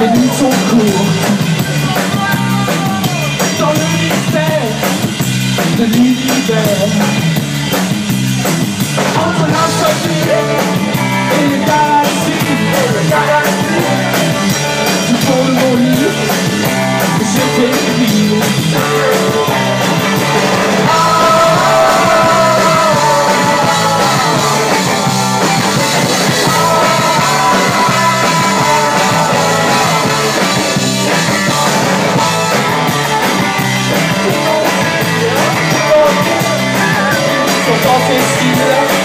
been so cool Don't leave me there. Don't It's you